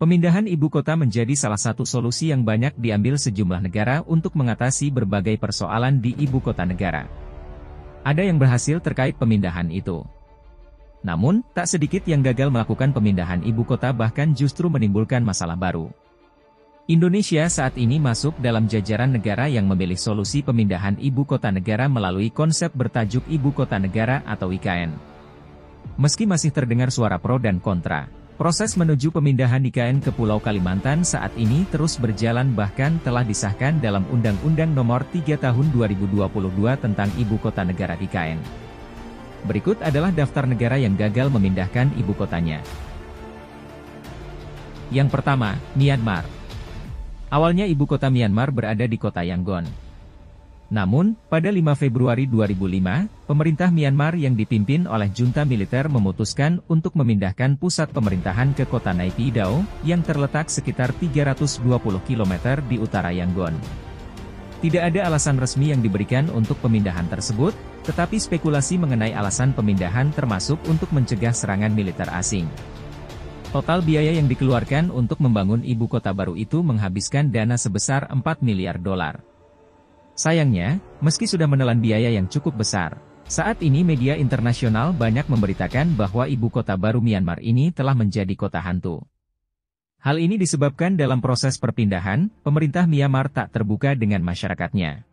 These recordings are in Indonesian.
Pemindahan ibu kota menjadi salah satu solusi yang banyak diambil sejumlah negara untuk mengatasi berbagai persoalan di ibu kota negara. Ada yang berhasil terkait pemindahan itu. Namun, tak sedikit yang gagal melakukan pemindahan ibu kota bahkan justru menimbulkan masalah baru. Indonesia saat ini masuk dalam jajaran negara yang memilih solusi pemindahan ibu kota negara melalui konsep bertajuk Ibu Kota Negara atau IKN. Meski masih terdengar suara pro dan kontra, Proses menuju pemindahan IKN ke Pulau Kalimantan saat ini terus berjalan bahkan telah disahkan dalam Undang-Undang Nomor 3 Tahun 2022 tentang Ibu Kota Negara IKN. Berikut adalah daftar negara yang gagal memindahkan ibu kotanya. Yang pertama, Myanmar. Awalnya ibu kota Myanmar berada di kota Yangon. Namun, pada 5 Februari 2005, pemerintah Myanmar yang dipimpin oleh junta militer memutuskan untuk memindahkan pusat pemerintahan ke kota Naypyidaw, yang terletak sekitar 320 km di utara Yangon. Tidak ada alasan resmi yang diberikan untuk pemindahan tersebut, tetapi spekulasi mengenai alasan pemindahan termasuk untuk mencegah serangan militer asing. Total biaya yang dikeluarkan untuk membangun ibu kota baru itu menghabiskan dana sebesar 4 miliar dolar. Sayangnya, meski sudah menelan biaya yang cukup besar, saat ini media internasional banyak memberitakan bahwa ibu kota baru Myanmar ini telah menjadi kota hantu. Hal ini disebabkan dalam proses perpindahan, pemerintah Myanmar tak terbuka dengan masyarakatnya.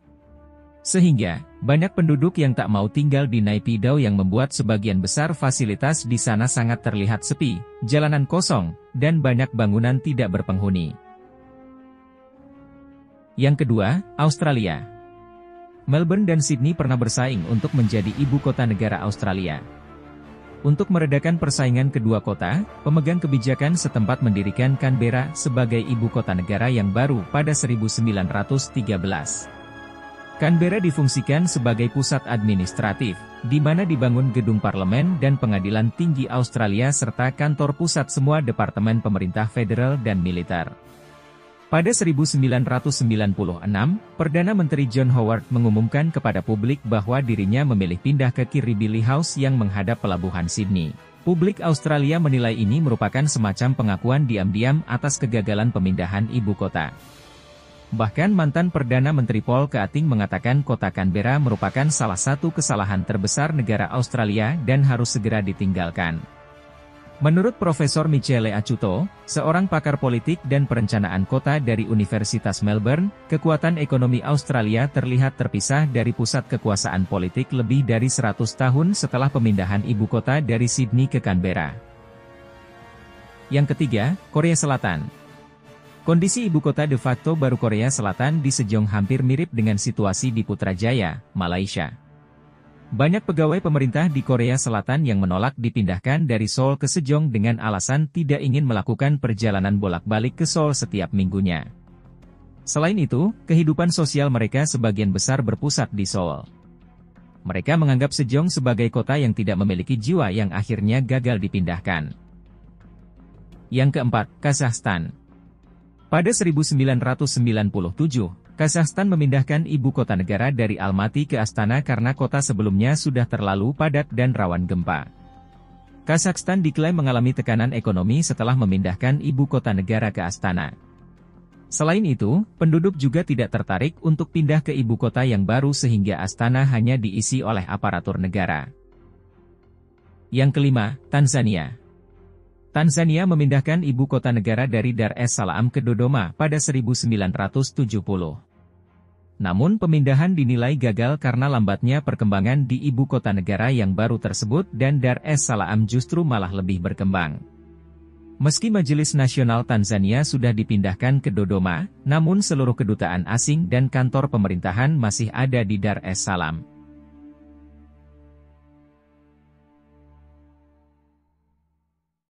Sehingga, banyak penduduk yang tak mau tinggal di Naypyidaw yang membuat sebagian besar fasilitas di sana sangat terlihat sepi, jalanan kosong, dan banyak bangunan tidak berpenghuni. Yang kedua, Australia. Melbourne dan Sydney pernah bersaing untuk menjadi ibu kota negara Australia. Untuk meredakan persaingan kedua kota, pemegang kebijakan setempat mendirikan Canberra sebagai ibu kota negara yang baru pada 1913. Canberra difungsikan sebagai pusat administratif, di mana dibangun gedung parlemen dan pengadilan tinggi Australia serta kantor pusat semua departemen pemerintah federal dan militer. Pada 1996, Perdana Menteri John Howard mengumumkan kepada publik bahwa dirinya memilih pindah ke Kirribilli House yang menghadap pelabuhan Sydney. Publik Australia menilai ini merupakan semacam pengakuan diam-diam atas kegagalan pemindahan ibu kota. Bahkan mantan Perdana Menteri Paul Keating mengatakan kota Canberra merupakan salah satu kesalahan terbesar negara Australia dan harus segera ditinggalkan. Menurut Profesor Michele Acuto, seorang pakar politik dan perencanaan kota dari Universitas Melbourne, kekuatan ekonomi Australia terlihat terpisah dari pusat kekuasaan politik lebih dari 100 tahun setelah pemindahan ibu kota dari Sydney ke Canberra. Yang ketiga, Korea Selatan. Kondisi ibu kota de facto baru Korea Selatan di Sejong hampir mirip dengan situasi di Putrajaya, Malaysia. Banyak pegawai pemerintah di Korea Selatan yang menolak dipindahkan dari Seoul ke Sejong dengan alasan tidak ingin melakukan perjalanan bolak-balik ke Seoul setiap minggunya. Selain itu, kehidupan sosial mereka sebagian besar berpusat di Seoul. Mereka menganggap Sejong sebagai kota yang tidak memiliki jiwa yang akhirnya gagal dipindahkan. Yang keempat, Kazakhstan. Pada 1997, Kazakhstan memindahkan ibu kota negara dari Almaty ke Astana karena kota sebelumnya sudah terlalu padat dan rawan gempa. Kazakhstan diklaim mengalami tekanan ekonomi setelah memindahkan ibu kota negara ke Astana. Selain itu, penduduk juga tidak tertarik untuk pindah ke ibu kota yang baru sehingga Astana hanya diisi oleh aparatur negara. Yang kelima, Tanzania. Tanzania memindahkan ibu kota negara dari Dar es Salaam ke Dodoma pada 1970. Namun pemindahan dinilai gagal karena lambatnya perkembangan di ibu kota negara yang baru tersebut dan Dar es Salaam justru malah lebih berkembang. Meski Majelis Nasional Tanzania sudah dipindahkan ke Dodoma, namun seluruh kedutaan asing dan kantor pemerintahan masih ada di Dar es Salaam.